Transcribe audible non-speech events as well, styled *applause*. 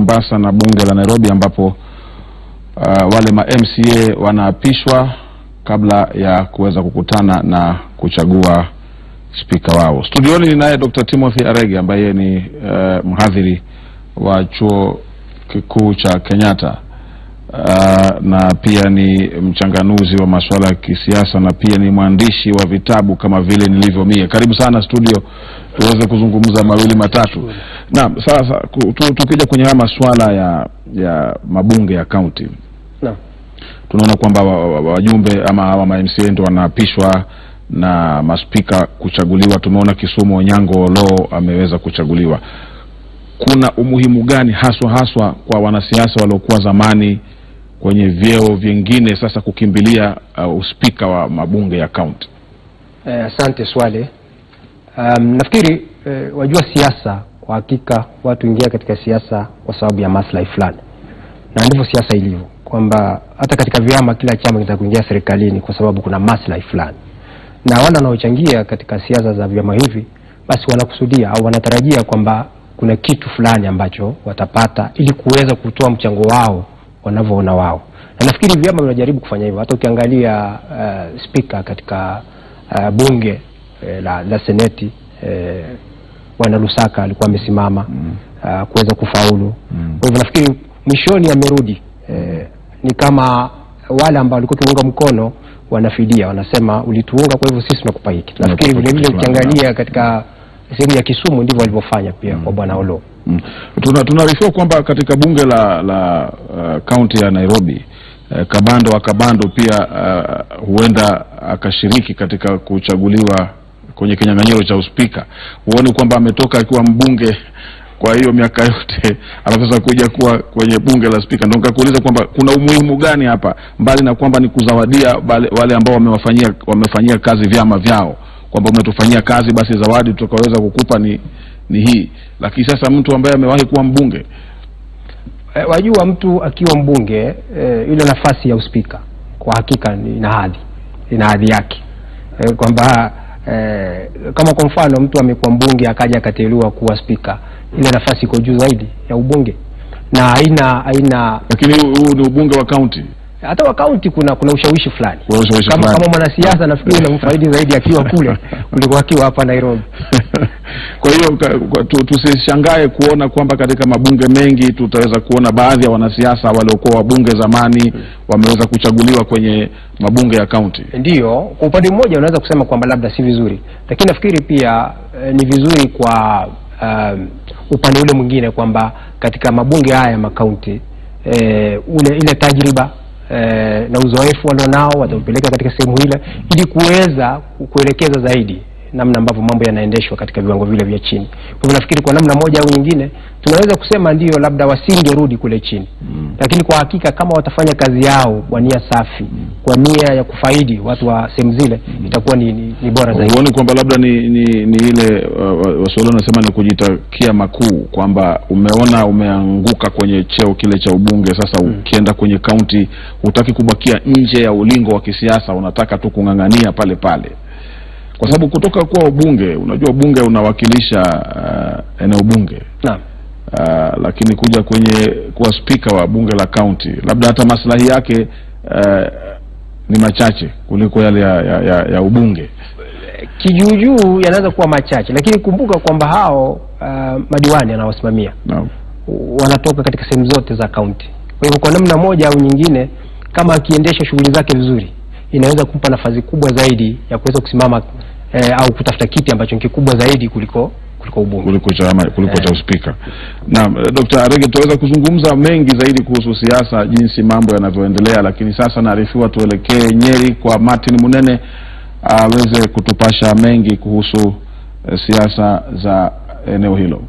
Mombasa na bunge la Nairobi ambapo uh, wale ma MCA wanaapishwa kabla ya kuweza kukutana na kuchagua spika wao. Studioni ni naye Dr. Timothy Arege ambaye ni uh, mhadhiri wa chuo kikuu cha Kenyatta uh, na pia ni mchanganuzi wa masuala ya kisiasa na pia ni mwandishi wa vitabu kama vile nilivyo mie. Karibu sana studio tuweze kuzungumza mawili matatu. Naam, sasa tu- tukija kwenye haya masuala ya ya mabunge ya kaunti Naam. tunaona kwamba wa- wa- wa- wajumbe ama hawa ma MCA ndio wanaapishwa na maspika kuchaguliwa. Tumeona Kisumu Onyango Oloo ameweza kuchaguliwa. Kuna umuhimu gani haswa haswa kwa wanasiasa waliokuwa zamani kwenye vyeo vingine sasa kukimbilia uh, uspika wa mabunge ya kaunti? Eh, asante Swale. Um, nafikiri eh, wajua siasa kwa hakika watu ingia katika siasa kwa sababu ya maslahi fulani, na ndivyo siasa ilivyo, kwamba hata katika vyama kila chama kinataka kuingia serikalini kwa sababu kuna maslahi fulani, na wale wanaochangia katika siasa za vyama hivi basi wanakusudia au wanatarajia kwamba kuna kitu fulani ambacho watapata ili kuweza kutoa mchango wao wanavyoona wao, na nafikiri vyama vinajaribu kufanya hivyo. Hata ukiangalia uh, spika katika uh, bunge eh, la, la seneti eh, bwana Lusaka alikuwa amesimama mm. uh, kuweza kufaulu mm. kwa hivyo nafikiri mwishoni amerudi eh, ni kama wale ambao walikuwa kiunga mkono wanafidia, wanasema ulituunga, kwa hivyo sisi tunakupa hiki. Nafikiri vile vile ukiangalia katika sehemu ya Kisumu ndivyo walivyofanya pia mm. kwa bwana Oloo. Mm. Tuna tunaarifiwa kwamba katika bunge la la kaunti uh, ya Nairobi uh, Kabando wa Kabando pia uh, huenda akashiriki katika kuchaguliwa kwenye kinyang'anyiro cha uspika. Huoni kwamba ametoka akiwa mbunge kwa hiyo miaka yote anaweza kuja kuwa kwenye bunge la spika? Ndio nikakuuliza kwamba kuna umuhimu gani hapa, mbali na kwamba ni kuzawadia wale ambao wamewafanyia wamefanyia kazi vyama vyao, kwamba umetufanyia kazi, basi zawadi tutakaweza kukupa ni ni hii. Lakini sasa mtu ambaye amewahi kuwa mbunge E, wajua mtu akiwa mbunge e, ile nafasi ya uspika kwa hakika ina hadhi, ina hadhi yake e, kwamba e, kama kwa mfano mtu amekuwa mbunge akaja akateuliwa kuwa spika, ile nafasi iko juu zaidi ya ubunge na haina haina lakini huu huu ni ubunge wa kaunti. Hata wa kaunti kuna kuna ushawishi fulani kama, kama mwanasiasa nafikiri *laughs* unamfaidi zaidi akiwa kule kuliko akiwa hapa Nairobi. *laughs* Kwa hiyo tusishangae kuona kwamba katika mabunge mengi tutaweza kuona baadhi ya wanasiasa waliokuwa wabunge zamani wameweza kuchaguliwa kwenye mabunge ya kaunti. Ndiyo, kwa upande mmoja unaweza kusema kwamba labda si vizuri, lakini nafikiri pia eh, ni vizuri kwa um, upande ule mwingine kwamba katika mabunge haya ya makaunti eh, ule ile tajriba eh, na uzoefu walionao wataupeleka katika sehemu ile ili kuweza kuelekeza zaidi namna ambavyo mambo yanaendeshwa katika viwango vile vya chini. Kwa hivyo nafikiri kwa namna moja au nyingine tunaweza kusema ndio, labda wasingerudi kule chini mm. lakini kwa hakika kama watafanya kazi yao kwa nia safi mm. kwa nia ya kufaidi watu wa sehemu zile mm. itakuwa ni, ni, ni bora zaidi. Huoni kwamba labda ni, ni, ni ile uh, Waswahili wanasema ni kujitakia makuu, kwamba umeona umeanguka kwenye cheo kile cha ubunge, sasa ukienda kwenye kaunti hutaki kubakia nje ya ulingo wa kisiasa, unataka tu kung'ang'ania pale pale, kwa sababu kutoka kwa ubunge, unajua bunge unawakilisha uh, eneo bunge Naam. uh, lakini kuja kwenye kuwa spika wa bunge la kaunti, labda hata maslahi yake uh, ni machache kuliko yale ya, ya, ya, ya ubunge. Kijuujuu yanaweza kuwa machache, lakini kumbuka kwamba hao uh, madiwani anawasimamia no. wanatoka katika sehemu zote za kaunti. Kwa hivyo kwa namna moja au nyingine, kama akiendesha shughuli zake vizuri, inaweza kumpa nafasi kubwa zaidi ya kuweza kusimama eh, au kutafuta kiti ambacho ni kikubwa zaidi kuliko kuliko ubunge. kuliko cha kuliko Eh. cha uspika. Na eh, Dr. Arege, tutaweza kuzungumza mengi zaidi kuhusu siasa, jinsi mambo yanavyoendelea, lakini sasa naarifiwa tuelekee Nyeri kwa Martin Munene aweze kutupasha mengi kuhusu eh, siasa za eneo hilo.